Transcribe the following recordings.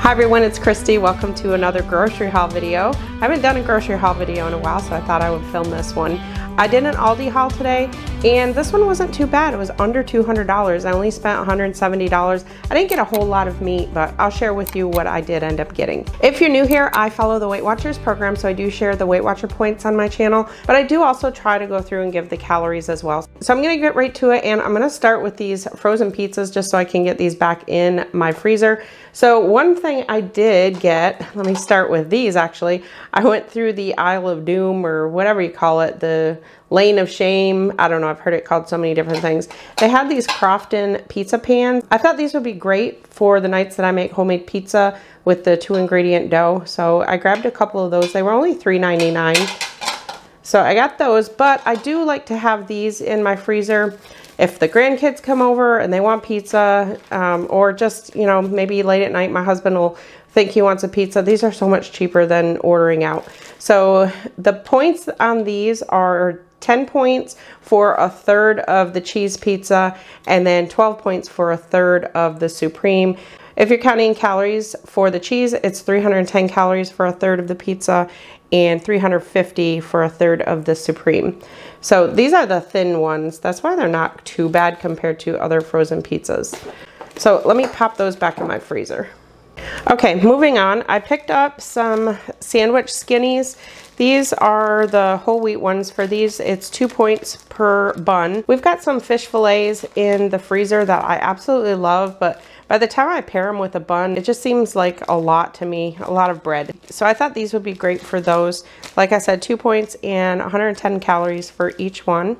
Hi everyone, it's Christy. Welcome to another grocery haul video. I haven't done a grocery haul video in a while, so I thought I would film this one. I did an Aldi haul today, and this one wasn't too bad. It was under $200. I only spent $170. I didn't get a whole lot of meat, but I'll share with you what I did end up getting. If you're new here, I follow the Weight Watchers program, so I do share the Weight Watcher points on my channel, but I do also try to go through and give the calories as well. So I'm gonna get right to it, and I'm gonna start with these frozen pizzas just so I can get these back in my freezer. So one thing I did get, let me start with these actually. I went through the Aisle of Doom or whatever you call it, the Lane of Shame. I don't know, I've heard it called so many different things. They had these Crofton pizza pans. I thought these would be great for the nights that I make homemade pizza with the two ingredient dough. So I grabbed a couple of those. They were only $3.99. So I got those, but I do like to have these in my freezer if the grandkids come over and they want pizza um, or just, you know, maybe late at night, my husband will think he wants a pizza. These are so much cheaper than ordering out. So the points on these are 10 points for a third of the cheese pizza and then 12 points for a third of the supreme. If you're counting calories for the cheese, it's 310 calories for a third of the pizza and 350 for a third of the Supreme. So these are the thin ones. That's why they're not too bad compared to other frozen pizzas. So let me pop those back in my freezer. Okay, moving on. I picked up some sandwich skinnies. These are the whole wheat ones. For these, it's two points per bun. We've got some fish fillets in the freezer that I absolutely love, but by the time I pair them with a bun, it just seems like a lot to me, a lot of bread. So I thought these would be great for those. Like I said, two points and 110 calories for each one.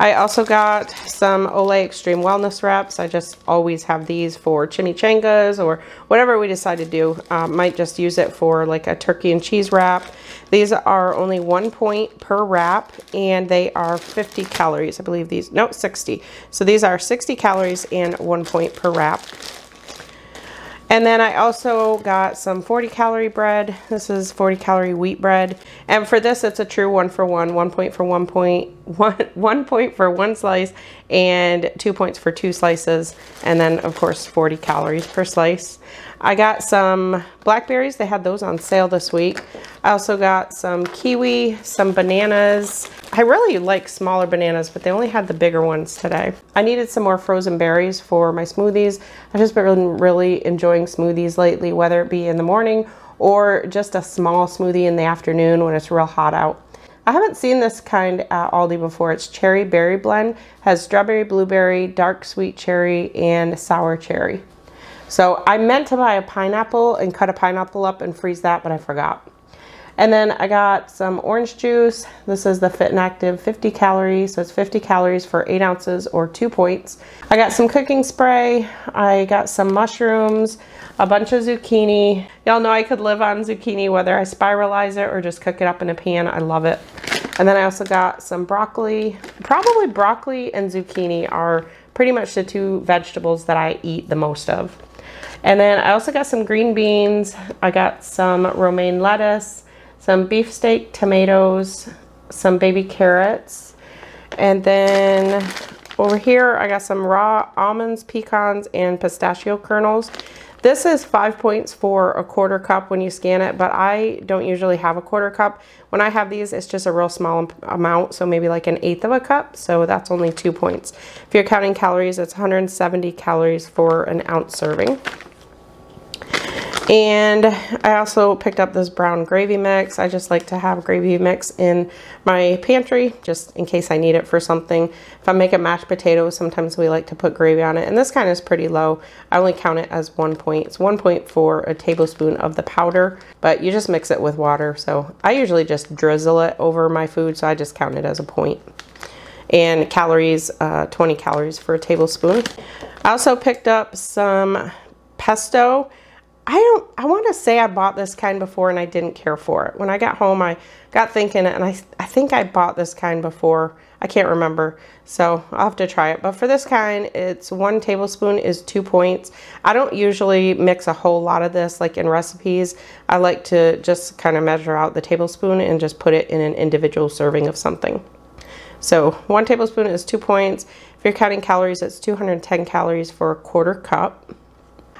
I also got some Olé Extreme Wellness Wraps. I just always have these for chimichangas or whatever we decide to do. Uh, might just use it for like a turkey and cheese wrap. These are only one point per wrap and they are 50 calories. I believe these, no, 60. So these are 60 calories and one point per wrap. And then I also got some 40 calorie bread. This is 40 calorie wheat bread. And for this, it's a true one for one, one point for one point, one, one point for one slice and two points for two slices. And then of course, 40 calories per slice. I got some blackberries. They had those on sale this week. I also got some kiwi, some bananas. I really like smaller bananas, but they only had the bigger ones today. I needed some more frozen berries for my smoothies. I've just been really enjoying smoothies lately, whether it be in the morning or just a small smoothie in the afternoon when it's real hot out. I haven't seen this kind at Aldi before. It's cherry berry blend, has strawberry, blueberry, dark sweet cherry, and sour cherry. So I meant to buy a pineapple and cut a pineapple up and freeze that, but I forgot. And then I got some orange juice. This is the Fit and Active 50 calories. So it's 50 calories for eight ounces or two points. I got some cooking spray. I got some mushrooms, a bunch of zucchini. Y'all know I could live on zucchini, whether I spiralize it or just cook it up in a pan. I love it. And then I also got some broccoli. Probably broccoli and zucchini are pretty much the two vegetables that I eat the most of. And then I also got some green beans. I got some romaine lettuce, some beefsteak tomatoes, some baby carrots. And then over here, I got some raw almonds, pecans, and pistachio kernels. This is five points for a quarter cup when you scan it, but I don't usually have a quarter cup. When I have these, it's just a real small amount, so maybe like an eighth of a cup, so that's only two points. If you're counting calories, it's 170 calories for an ounce serving. And I also picked up this brown gravy mix. I just like to have gravy mix in my pantry just in case I need it for something. If I'm making mashed potatoes, sometimes we like to put gravy on it. And this kind is pretty low. I only count it as one point. It's one point for a tablespoon of the powder, but you just mix it with water. So I usually just drizzle it over my food, so I just count it as a point and calories, uh, 20 calories for a tablespoon. I also picked up some pesto. I don't, I want to say I bought this kind before and I didn't care for it. When I got home, I got thinking and I, I think I bought this kind before. I can't remember. So I'll have to try it. But for this kind, it's one tablespoon is two points. I don't usually mix a whole lot of this like in recipes. I like to just kind of measure out the tablespoon and just put it in an individual serving of something. So one tablespoon is two points. If you're counting calories, it's 210 calories for a quarter cup.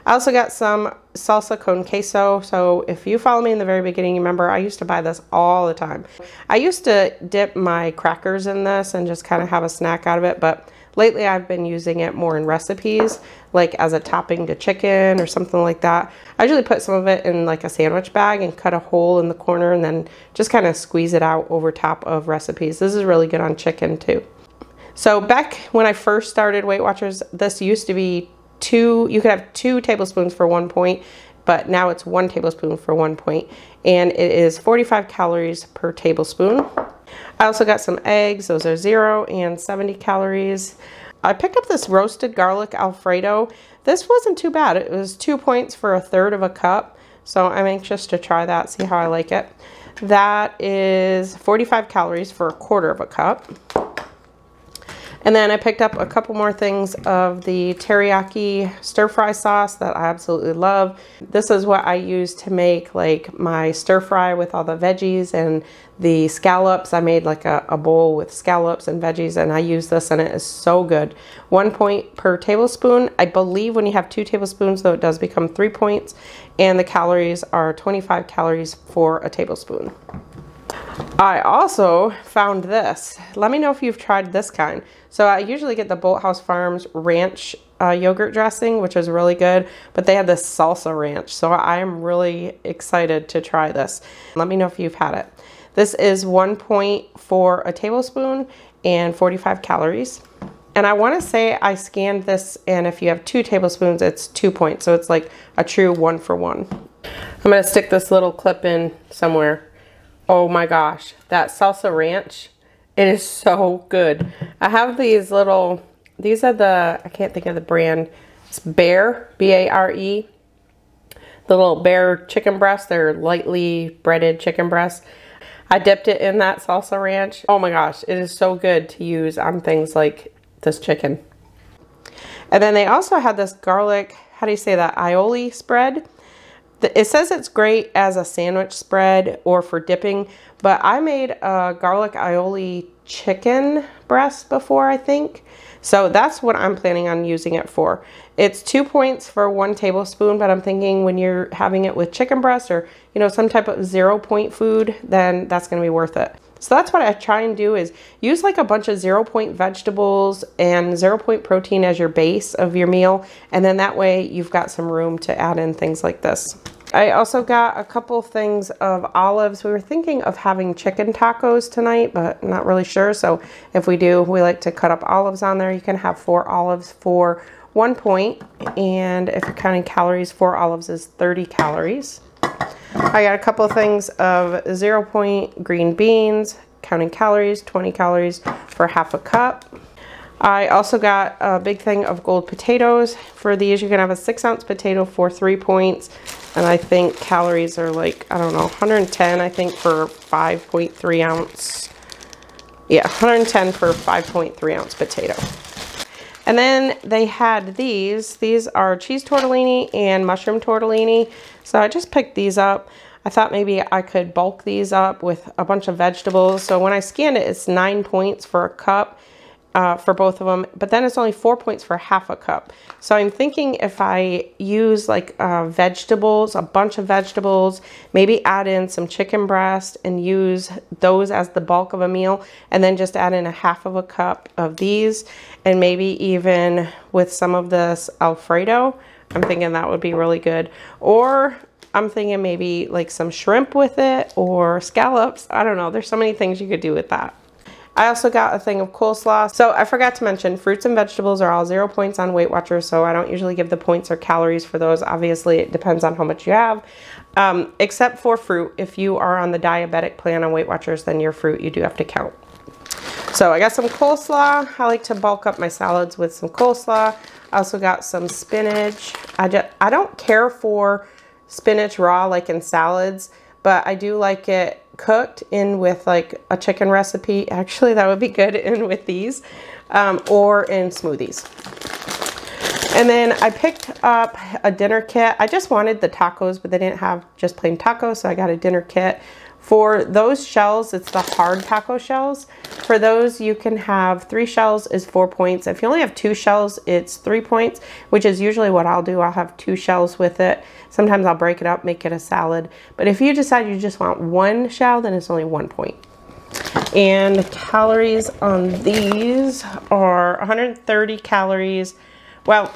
I also got some salsa con queso. So if you follow me in the very beginning, you remember I used to buy this all the time. I used to dip my crackers in this and just kind of have a snack out of it, but lately I've been using it more in recipes, like as a topping to chicken or something like that. I usually put some of it in like a sandwich bag and cut a hole in the corner and then just kind of squeeze it out over top of recipes. This is really good on chicken too. So back when I first started Weight Watchers, this used to be two, you could have two tablespoons for one point, but now it's one tablespoon for one point, and it is 45 calories per tablespoon. I also got some eggs, those are zero and 70 calories. I picked up this roasted garlic Alfredo. This wasn't too bad. It was two points for a third of a cup, so I'm anxious to try that, see how I like it. That is 45 calories for a quarter of a cup. And then I picked up a couple more things of the teriyaki stir fry sauce that I absolutely love. This is what I use to make like my stir fry with all the veggies and the scallops. I made like a, a bowl with scallops and veggies and I use this and it is so good. One point per tablespoon. I believe when you have two tablespoons though it does become three points and the calories are 25 calories for a tablespoon. I also found this. Let me know if you've tried this kind. So I usually get the Bolthouse Farms ranch uh, yogurt dressing, which is really good, but they have this salsa ranch. So I am really excited to try this. Let me know if you've had it. This is one point for a tablespoon and 45 calories. And I want to say I scanned this, and if you have two tablespoons, it's two points. So it's like a true one for one. I'm to stick this little clip in somewhere Oh my gosh, that salsa ranch, it is so good. I have these little, these are the, I can't think of the brand, it's Bare, B-A-R-E, the little Bare chicken breasts. They're lightly breaded chicken breasts. I dipped it in that salsa ranch. Oh my gosh, it is so good to use on things like this chicken. And then they also had this garlic, how do you say that, aioli spread. It says it's great as a sandwich spread or for dipping, but I made a garlic aioli chicken breast before, I think. So that's what I'm planning on using it for. It's two points for one tablespoon, but I'm thinking when you're having it with chicken breast or, you know, some type of zero point food, then that's going to be worth it. So that's what I try and do is use like a bunch of zero point vegetables and zero point protein as your base of your meal. And then that way you've got some room to add in things like this. I also got a couple things of olives. We were thinking of having chicken tacos tonight, but not really sure. So if we do, we like to cut up olives on there. You can have four olives for one point, and if you're counting calories, four olives is 30 calories. I got a couple things of zero point green beans, counting calories, 20 calories for half a cup. I also got a big thing of gold potatoes. For these, you can have a six ounce potato for three points. And I think calories are like, I don't know, 110, I think, for 5.3 ounce. Yeah, 110 for 5.3 ounce potato. And then they had these. These are cheese tortellini and mushroom tortellini. So I just picked these up. I thought maybe I could bulk these up with a bunch of vegetables. So when I scanned it, it's nine points for a cup uh, for both of them, but then it's only four points for half a cup. So I'm thinking if I use like uh, vegetables, a bunch of vegetables, maybe add in some chicken breast and use those as the bulk of a meal, and then just add in a half of a cup of these, and maybe even with some of this Alfredo, I'm thinking that would be really good. Or I'm thinking maybe like some shrimp with it or scallops. I don't know. There's so many things you could do with that. I also got a thing of coleslaw. So I forgot to mention fruits and vegetables are all zero points on Weight Watchers. So I don't usually give the points or calories for those. Obviously, it depends on how much you have. Um, except for fruit. If you are on the diabetic plan on Weight Watchers, then your fruit you do have to count. So I got some coleslaw. I like to bulk up my salads with some coleslaw. I also got some spinach. I, just, I don't care for spinach raw like in salads, but I do like it cooked in with like a chicken recipe. Actually, that would be good in with these um, or in smoothies. And then I picked up a dinner kit. I just wanted the tacos, but they didn't have just plain tacos, so I got a dinner kit. For those shells, it's the hard taco shells. For those, you can have three shells is four points. If you only have two shells, it's three points, which is usually what I'll do. I'll have two shells with it. Sometimes I'll break it up, make it a salad. But if you decide you just want one shell, then it's only one point. And calories on these are 130 calories. Well,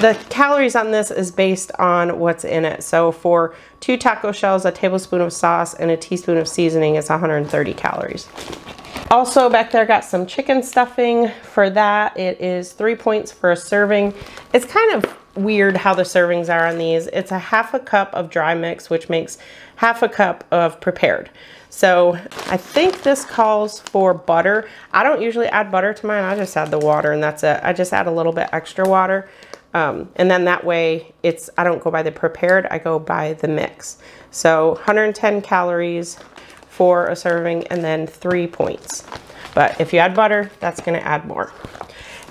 the calories on this is based on what's in it. So for two taco shells, a tablespoon of sauce, and a teaspoon of seasoning is 130 calories. Also back there got some chicken stuffing. For that, it is three points for a serving. It's kind of weird how the servings are on these. It's a half a cup of dry mix, which makes half a cup of prepared. So I think this calls for butter. I don't usually add butter to mine. I just add the water and that's it. I just add a little bit extra water. Um, and then that way it's, I don't go by the prepared, I go by the mix. So 110 calories for a serving and then three points. But if you add butter, that's gonna add more.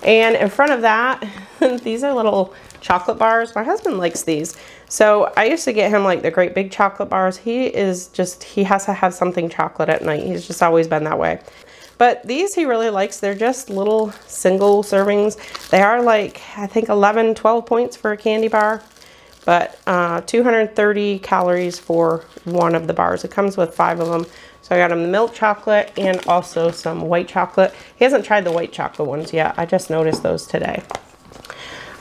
And in front of that, these are little chocolate bars. My husband likes these. So I used to get him like the great big chocolate bars. He is just, he has to have something chocolate at night. He's just always been that way. But these he really likes. They're just little single servings. They are like, I think 11, 12 points for a candy bar. But uh, 230 calories for one of the bars. It comes with five of them. So I got him the milk chocolate and also some white chocolate. He hasn't tried the white chocolate ones yet. I just noticed those today.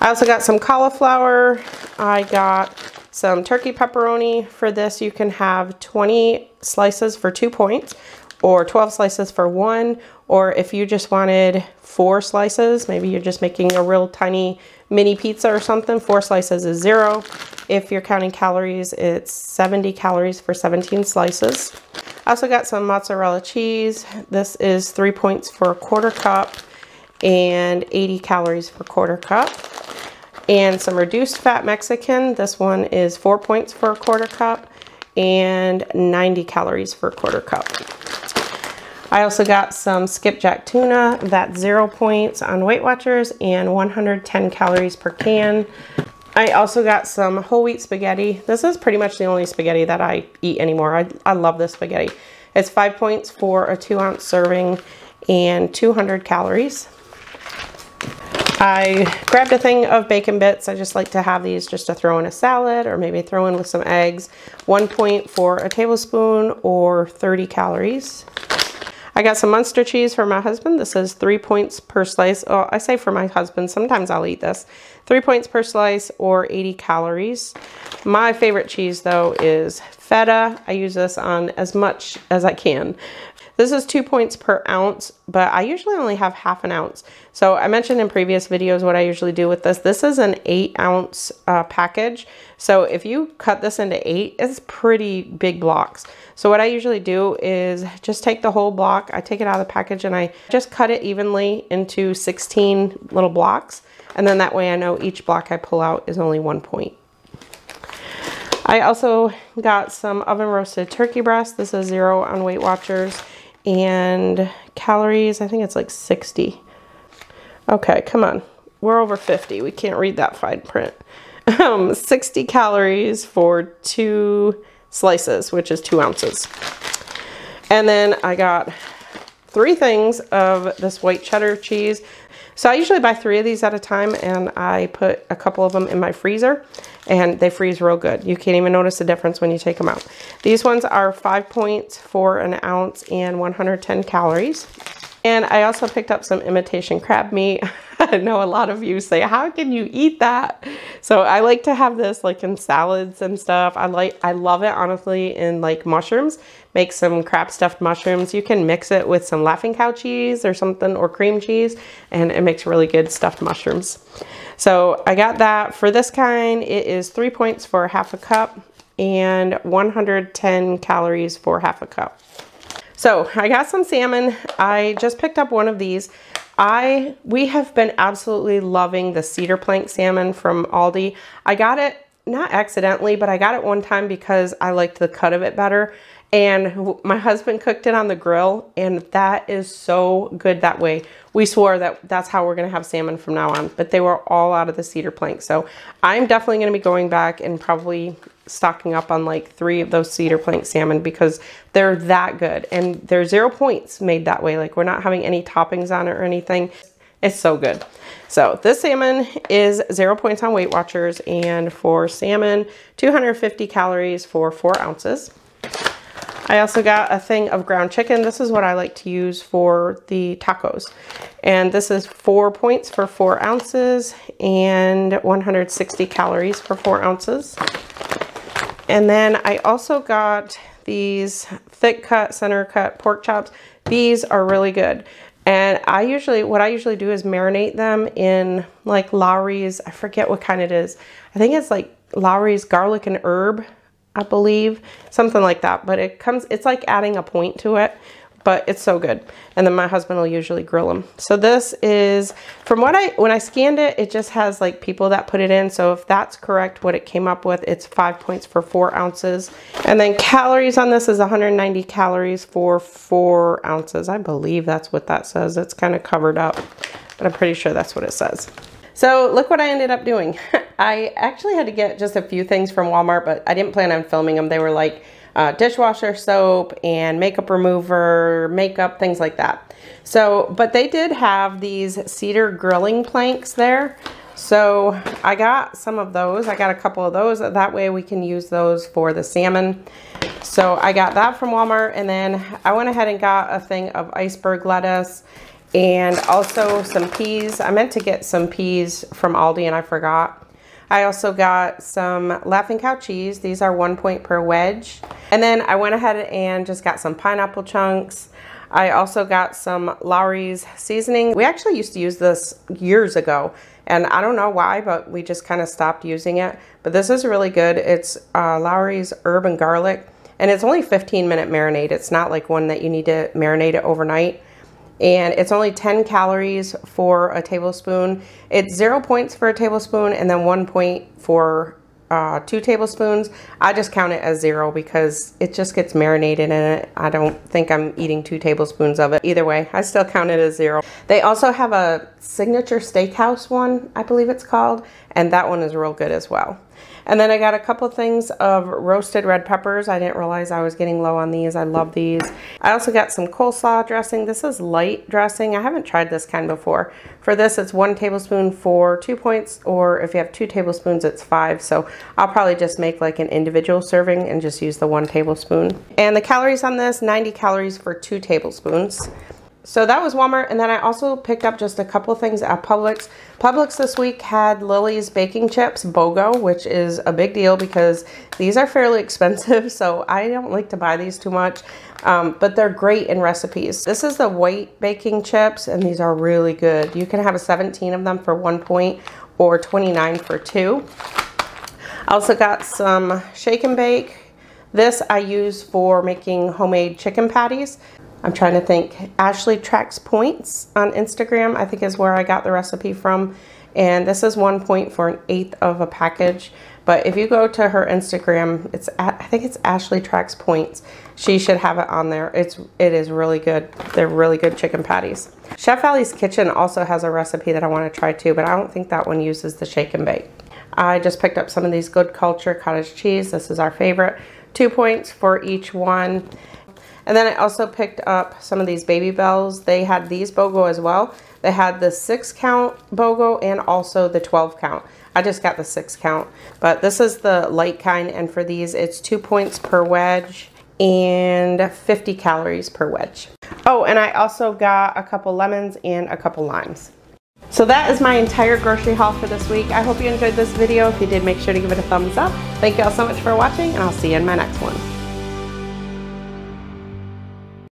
I also got some cauliflower. I got some turkey pepperoni. For this, you can have 20 slices for two points or 12 slices for one, or if you just wanted four slices, maybe you're just making a real tiny mini pizza or something, four slices is zero. If you're counting calories, it's 70 calories for 17 slices. I also got some mozzarella cheese. This is three points for a quarter cup and 80 calories for quarter cup. And some reduced fat Mexican. This one is four points for a quarter cup and 90 calories for a quarter cup. I also got some skipjack tuna, that's zero points on Weight Watchers and 110 calories per can. I also got some whole wheat spaghetti. This is pretty much the only spaghetti that I eat anymore. I, I love this spaghetti. It's five points for a two ounce serving and 200 calories. I grabbed a thing of bacon bits. I just like to have these just to throw in a salad or maybe throw in with some eggs. One point for a tablespoon or 30 calories. I got some Munster cheese for my husband. This is three points per slice. Oh, I say for my husband, sometimes I'll eat this. Three points per slice or 80 calories. My favorite cheese though is feta. I use this on as much as I can. This is two points per ounce, but I usually only have half an ounce. So I mentioned in previous videos what I usually do with this. This is an eight ounce uh, package. So if you cut this into eight, it's pretty big blocks. So what I usually do is just take the whole block, I take it out of the package and I just cut it evenly into 16 little blocks. And then that way I know each block I pull out is only one point. I also got some oven roasted turkey breast. This is zero on Weight Watchers and calories, I think it's like 60. Okay, come on. We're over 50. We can't read that fine print. Um, 60 calories for two slices, which is two ounces. And then I got three things of this white cheddar cheese. So I usually buy three of these at a time and I put a couple of them in my freezer and they freeze real good. You can't even notice the difference when you take them out. These ones are five points for an ounce and 110 calories. And I also picked up some imitation crab meat. I know a lot of you say, how can you eat that? So I like to have this like in salads and stuff. I like, I love it honestly in like mushrooms. Make some crab stuffed mushrooms. You can mix it with some Laughing Cow cheese or something or cream cheese and it makes really good stuffed mushrooms. So I got that. For this kind, it is three points for half a cup and 110 calories for half a cup. So I got some salmon. I just picked up one of these. I We have been absolutely loving the cedar plank salmon from Aldi. I got it not accidentally, but I got it one time because I liked the cut of it better. And my husband cooked it on the grill and that is so good that way. We swore that that's how we're gonna have salmon from now on, but they were all out of the cedar plank. So I'm definitely gonna be going back and probably stocking up on like three of those cedar plank salmon because they're that good and they're zero points made that way. Like we're not having any toppings on it or anything. It's so good. So this salmon is zero points on Weight Watchers and for salmon, 250 calories for four ounces. I also got a thing of ground chicken. This is what I like to use for the tacos. And this is four points for four ounces and 160 calories for four ounces. And then I also got these thick cut, center cut pork chops. These are really good. And I usually, what I usually do is marinate them in like Lawry's, I forget what kind it is. I think it's like Lawry's garlic and herb I believe, something like that. But it comes, it's like adding a point to it, but it's so good. And then my husband will usually grill them. So this is, from what I, when I scanned it, it just has like people that put it in. So if that's correct, what it came up with, it's five points for four ounces. And then calories on this is 190 calories for four ounces. I believe that's what that says. It's kind of covered up, but I'm pretty sure that's what it says. So look what I ended up doing. I actually had to get just a few things from Walmart, but I didn't plan on filming them. They were like uh, dishwasher soap and makeup remover, makeup, things like that. So, but they did have these cedar grilling planks there. So I got some of those. I got a couple of those. That way we can use those for the salmon. So I got that from Walmart and then I went ahead and got a thing of iceberg lettuce and also some peas. I meant to get some peas from Aldi and I forgot. I also got some Laughing Cow cheese. These are one point per wedge. And then I went ahead and just got some pineapple chunks. I also got some Lawry's seasoning. We actually used to use this years ago and I don't know why, but we just kind of stopped using it. But this is really good. It's uh, Lawry's herb and garlic and it's only 15 minute marinade. It's not like one that you need to marinate it overnight and it's only 10 calories for a tablespoon. It's zero points for a tablespoon and then one point for uh, two tablespoons. I just count it as zero because it just gets marinated in it. I don't think I'm eating two tablespoons of it. Either way, I still count it as zero. They also have a signature steakhouse one, I believe it's called, and that one is real good as well. And then I got a couple things of roasted red peppers. I didn't realize I was getting low on these. I love these. I also got some coleslaw dressing. This is light dressing. I haven't tried this kind before. For this, it's one tablespoon for two points, or if you have two tablespoons, it's five. So I'll probably just make like an individual serving and just use the one tablespoon. And the calories on this, 90 calories for two tablespoons. So that was Walmart. And then I also picked up just a couple things at Publix. Publix this week had Lily's baking chips, BOGO, which is a big deal because these are fairly expensive. So I don't like to buy these too much, um, but they're great in recipes. This is the white baking chips and these are really good. You can have a 17 of them for one point or 29 for two. I also got some shake and bake. This I use for making homemade chicken patties. I'm trying to think. Ashley Tracks Points on Instagram, I think is where I got the recipe from. And this is one point for an eighth of a package. But if you go to her Instagram, it's at, I think it's Ashley Tracks Points. She should have it on there. It's it is really good. They're really good chicken patties. Chef Valley's Kitchen also has a recipe that I want to try too, but I don't think that one uses the shake and bake. I just picked up some of these Good Culture cottage cheese. This is our favorite. Two points for each one. And then I also picked up some of these Babybels. They had these BOGO as well. They had the six count BOGO and also the 12 count. I just got the six count, but this is the light kind. And for these, it's two points per wedge and 50 calories per wedge. Oh, and I also got a couple lemons and a couple limes. So that is my entire grocery haul for this week. I hope you enjoyed this video. If you did, make sure to give it a thumbs up. Thank you all so much for watching, and I'll see you in my next one.